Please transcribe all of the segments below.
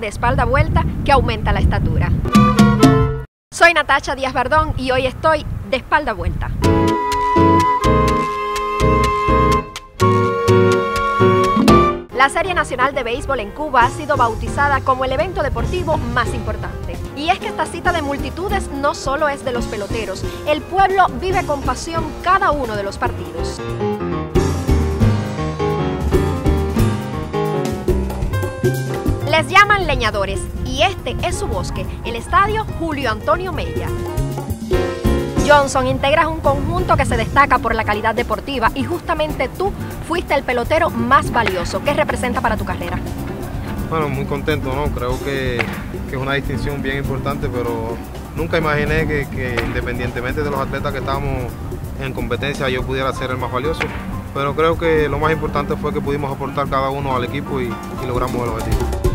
de espalda vuelta que aumenta la estatura. Soy Natacha Díaz Bardón y hoy estoy de espalda vuelta. La Serie Nacional de Béisbol en Cuba ha sido bautizada como el evento deportivo más importante. Y es que esta cita de multitudes no solo es de los peloteros, el pueblo vive con pasión cada uno de los partidos. Les llaman leñadores y este es su bosque, el estadio Julio Antonio Mella. Johnson, integras un conjunto que se destaca por la calidad deportiva y justamente tú fuiste el pelotero más valioso. ¿Qué representa para tu carrera? Bueno, muy contento, ¿no? Creo que, es una distinción bien importante, pero nunca imaginé que, independientemente de los atletas que estábamos en competencia yo pudiera ser el más valioso. Pero creo que lo más importante fue que pudimos aportar cada uno al equipo y logramos el objetivo.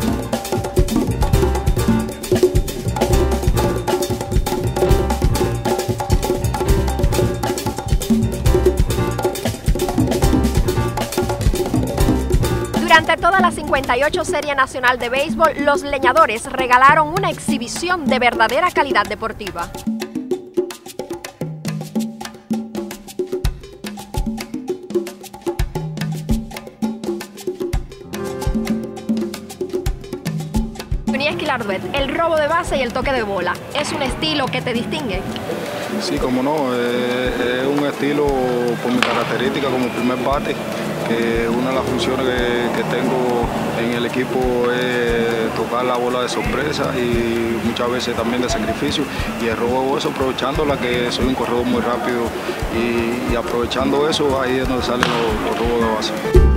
58 Serie Nacional de Béisbol, los leñadores regalaron una exhibición de verdadera calidad deportiva. el robo de base y el toque de bola, ¿es un estilo que te distingue? Sí, como no, es, un estilo con mi característica como primer bate, que una de las funciones que, tengo en el equipo es tocar la bola de sorpresa y muchas veces también de sacrificio y el robo eso aprovechando la que soy un corredor muy rápido y, aprovechando eso ahí es donde salen los robos de base.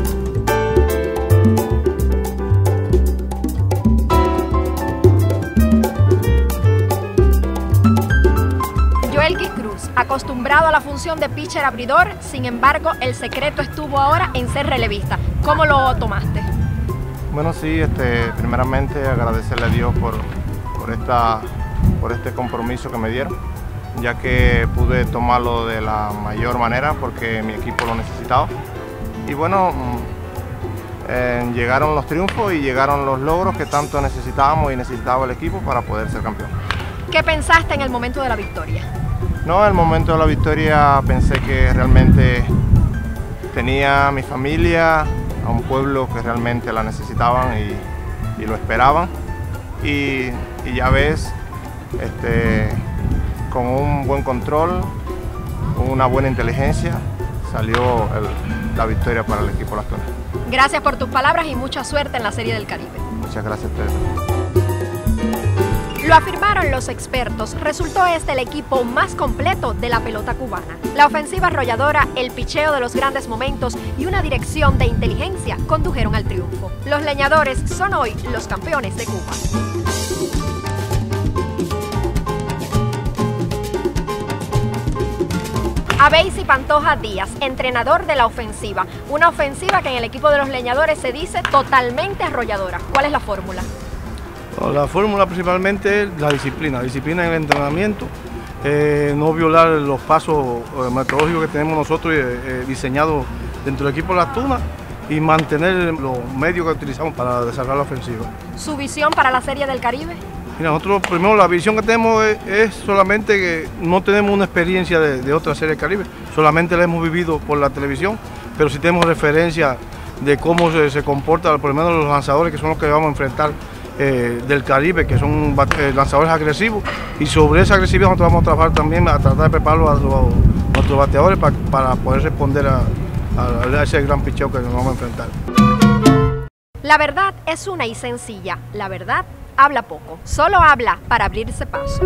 A la función de pitcher abridor, sin embargo, el secreto estuvo ahora en ser relevista. ¿Cómo lo tomaste? Bueno, sí, este, primeramente agradecerle a Dios por, por, esta, por este compromiso que me dieron, ya que pude tomarlo de la mayor manera porque mi equipo lo necesitaba. Y bueno, eh, llegaron los triunfos y llegaron los logros que tanto necesitábamos y necesitaba el equipo para poder ser campeón. ¿Qué pensaste en el momento de la victoria? No, el momento de la victoria pensé que realmente tenía a mi familia, a un pueblo que realmente la necesitaban y, lo esperaban. Y, ya ves, este, con un buen control, con una buena inteligencia, salió la victoria para el equipo Las Gracias por tus palabras y mucha suerte en la Serie del Caribe. Muchas gracias, Pedro. Lo afirmaron los expertos, resultó este el equipo más completo de la pelota cubana. La ofensiva arrolladora, el picheo de los grandes momentos y una dirección de inteligencia condujeron al triunfo. Los leñadores son hoy los campeones de Cuba. y Pantoja Díaz, entrenador de la ofensiva. Una ofensiva que en el equipo de los leñadores se dice totalmente arrolladora. ¿Cuál es la fórmula? La fórmula principalmente es la disciplina, disciplina en el entrenamiento, eh, no violar los pasos eh, metodológicos que tenemos nosotros eh, diseñados dentro del equipo de las Tunas y mantener los medios que utilizamos para desarrollar la ofensiva. ¿Su visión para la Serie del Caribe? Mira, nosotros primero la visión que tenemos es, solamente que no tenemos una experiencia de, otra Serie del Caribe, solamente la hemos vivido por la televisión, pero sí tenemos referencia de cómo se, se comporta, por lo menos los lanzadores que son los que vamos a enfrentar eh, del Caribe, que son eh, lanzadores agresivos, y sobre esa agresividad nosotros vamos a trabajar también a tratar de preparar a, nuestros bateadores para, poder responder a, a, ese gran picheo que nos vamos a enfrentar. La verdad es una y sencilla, la verdad habla poco, solo habla para abrirse paso.